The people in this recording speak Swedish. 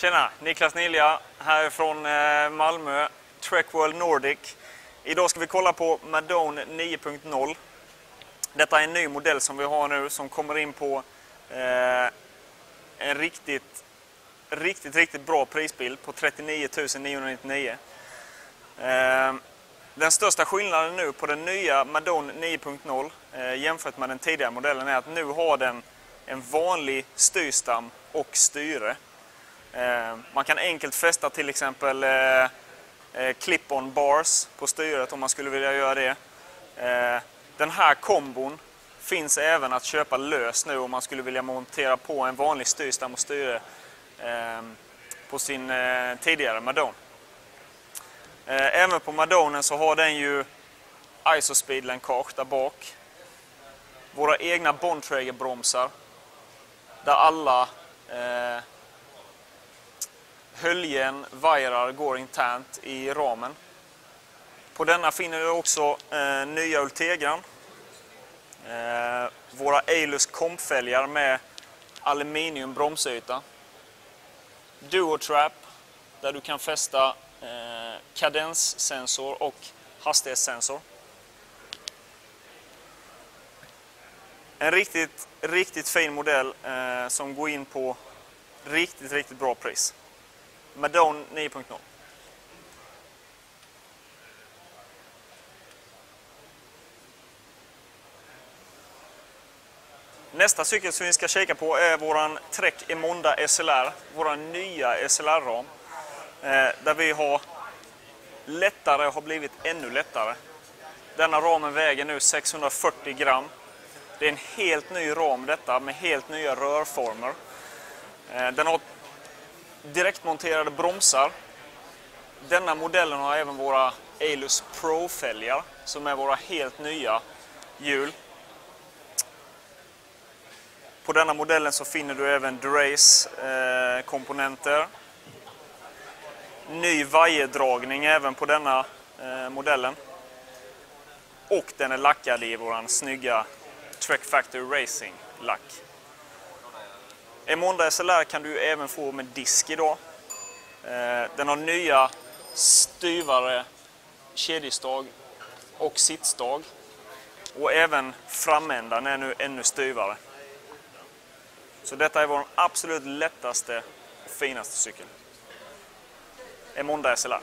Tjena! Niklas Nilja här från eh, Malmö, Trek World Nordic. Idag ska vi kolla på Madone 9.0. Detta är en ny modell som vi har nu som kommer in på eh, en riktigt, riktigt, riktigt bra prisbild på 39 999. Eh, den största skillnaden nu på den nya Madone 9.0 eh, jämfört med den tidigare modellen är att nu har den en vanlig styrstam och styre. Eh, man kan enkelt fästa till exempel eh, eh, clip-on bars på styret om man skulle vilja göra det. Den här kombon finns även att köpa lös nu om man skulle vilja montera på en vanlig styrstam och styre på sin tidigare Madone. Även på Madonen så har den ju ISO-speed-länkage där bak. Våra egna Bontrager-bromsar där alla höljen, vajrar går internt i ramen. På denna finner du också eh, nya Ultegran. Eh, våra Eilus kompfälgar med aluminium bromsyta. Duo Trap där du kan fästa eh, kadenssensor och hastighetssensor. En riktigt, riktigt fin modell eh, som går in på riktigt, riktigt bra pris. Madone 9.0. Nästa cykel som vi ska kika på är våran Trek Emonda SLR, vår nya SLR-ram. Eh, där vi har lättare har blivit ännu lättare. Denna ramen väger nu 640 gram. Det är en helt ny ram detta med helt nya rörformer. Eh, den har direktmonterade bromsar. Denna modellen har även våra Eilus Pro-fälgar som är våra helt nya hjul. På denna modellen så finner du även Durace-komponenter. Ny vajerdragning även på denna eh, modellen. Och den är lackad i vår snygga Trek Factory Racing-lack. Emonda SLR kan du även få med disk idag. Eh, den har nya styvare kedjestag och sittstag. Och även framändan är nu ännu styvare. Så detta är vår absolut lättaste och finaste cykel. Emonda SLR.